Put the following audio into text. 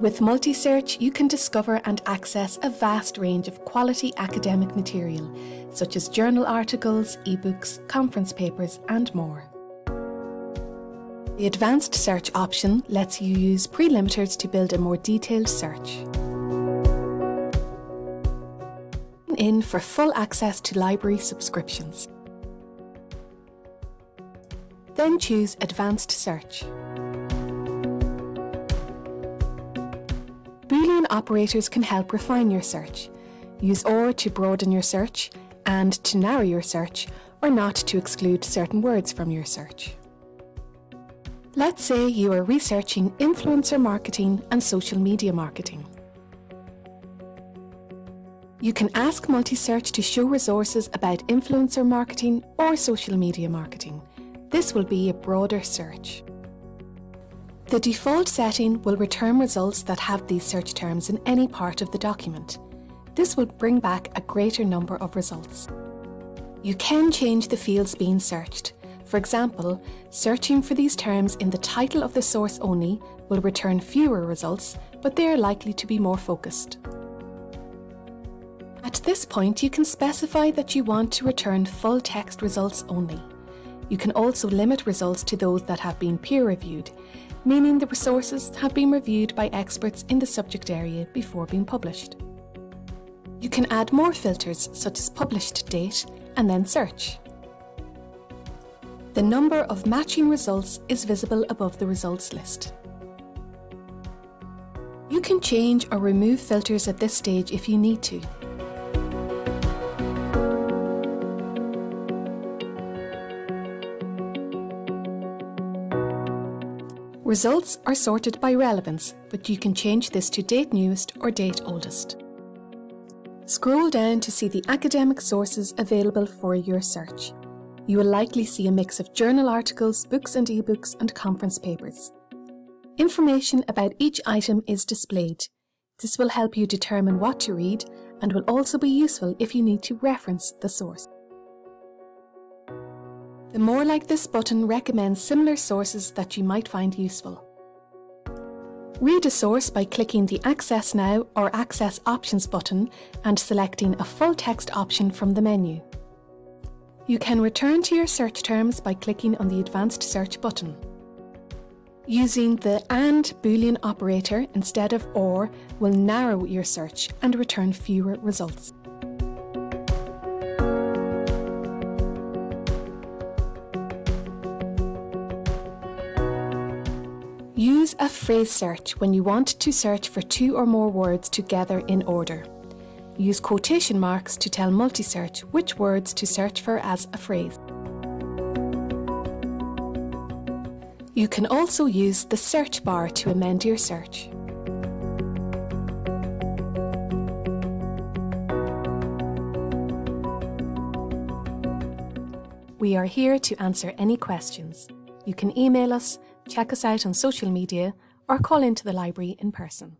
With multi-search, you can discover and access a vast range of quality academic material, such as journal articles, ebooks, conference papers, and more. The advanced search option lets you use prelimiters to build a more detailed search. In for full access to library subscriptions. Then choose Advanced Search. Operators can help refine your search. Use OR to broaden your search and to narrow your search or not to exclude certain words from your search. Let's say you are researching influencer marketing and social media marketing. You can ask Multisearch to show resources about influencer marketing or social media marketing. This will be a broader search. The default setting will return results that have these search terms in any part of the document. This will bring back a greater number of results. You can change the fields being searched. For example, searching for these terms in the title of the source only will return fewer results, but they are likely to be more focused. At this point, you can specify that you want to return full text results only. You can also limit results to those that have been peer-reviewed, meaning the resources have been reviewed by experts in the subject area before being published. You can add more filters such as published date and then search. The number of matching results is visible above the results list. You can change or remove filters at this stage if you need to. Results are sorted by relevance, but you can change this to date newest or date oldest. Scroll down to see the academic sources available for your search. You will likely see a mix of journal articles, books and ebooks, and conference papers. Information about each item is displayed. This will help you determine what to read and will also be useful if you need to reference the source. The More Like This button recommends similar sources that you might find useful. Read a source by clicking the Access Now or Access Options button and selecting a full text option from the menu. You can return to your search terms by clicking on the Advanced Search button. Using the AND Boolean operator instead of OR will narrow your search and return fewer results. Use a phrase search when you want to search for two or more words together in order. Use quotation marks to tell multi-search which words to search for as a phrase. You can also use the search bar to amend your search. We are here to answer any questions. You can email us check us out on social media, or call into the library in person.